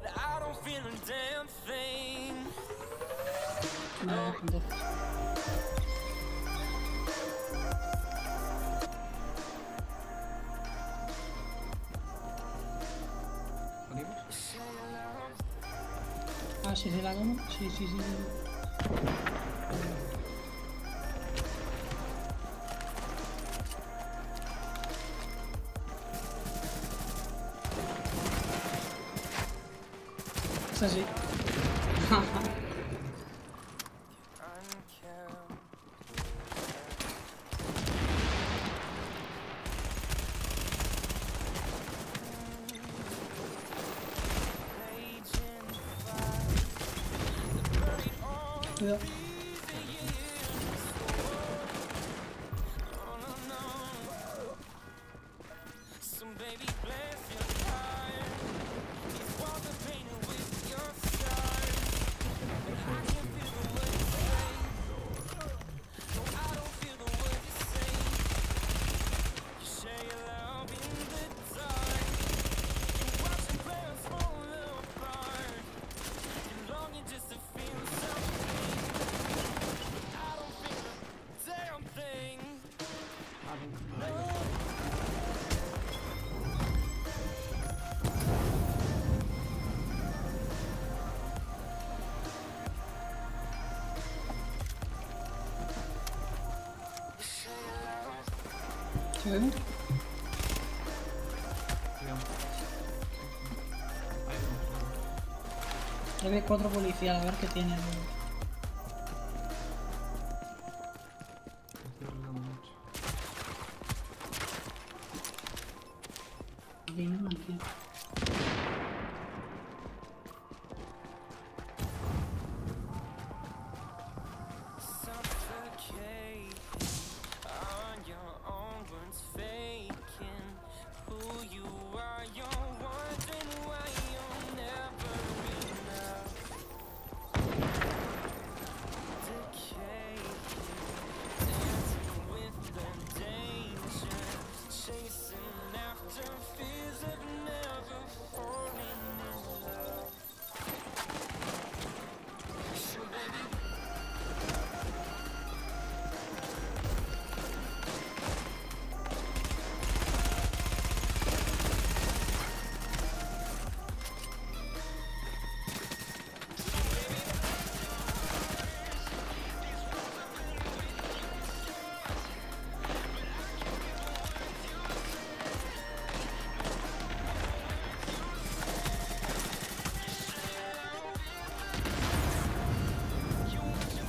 but I don't feel a damn thing. Entonces. Ah, sí, sí, la como. Sí, sí, sí. sí. Singé. Yeah. ¿Se vemos? Debe cuatro policías, a ver qué tiene. Estoy arreglando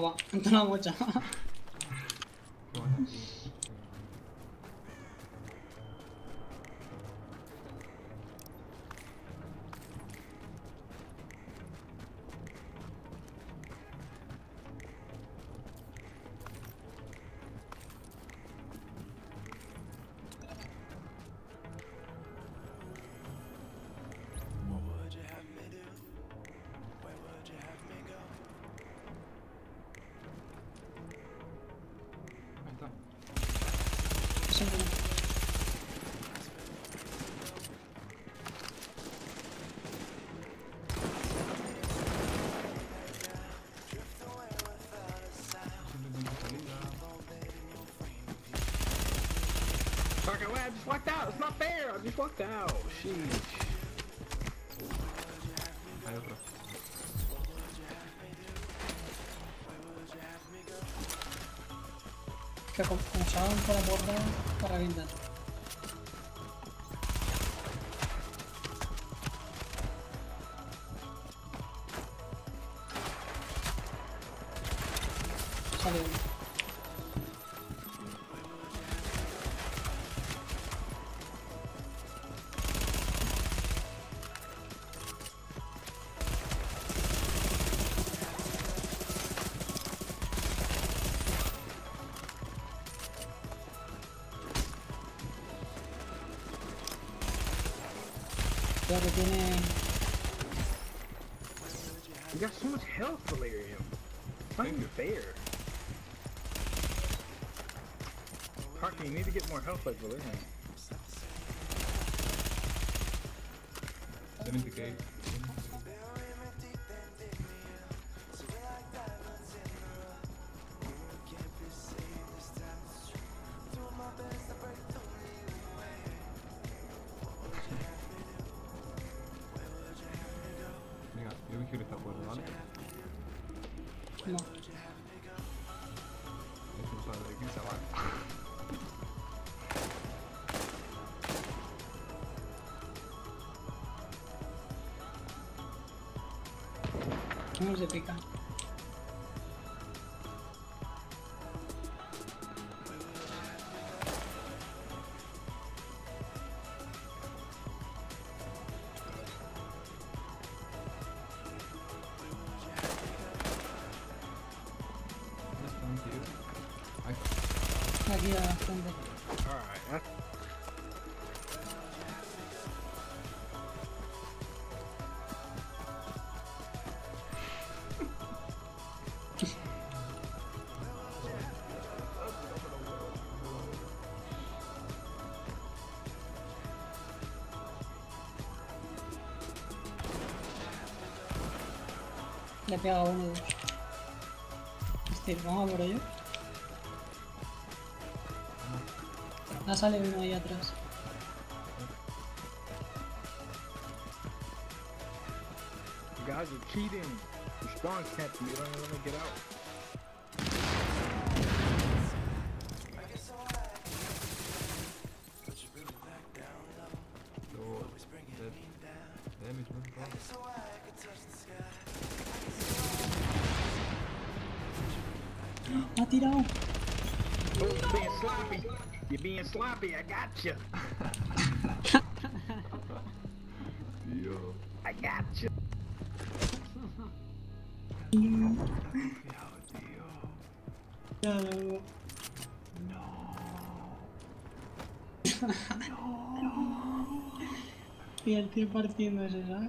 ばん。トランちゃん。What the? It's not fair! I just walked out. Sheesh. Aí, bro. Quer para abordar para. Valeu. Uno. Creo que. You got so much health, Valerium. It's not even fair. Parker, you need to get more health like Valerium. 70k. Venga, No. Es un padre de 15 abajo. ¿Cómo se pica? Alright. Le he pegado a uno. Este, vamos a por ello. Ah, sale uno ahí atrás. You guys are cheating. You don't even let me get out. Luego, de, de mis manos, ¡Me ha tirado! You're being sloppy, I gotcha. Yo. I gotcha. Meu Deus. Não. Não. Não. Ia ter partida já já.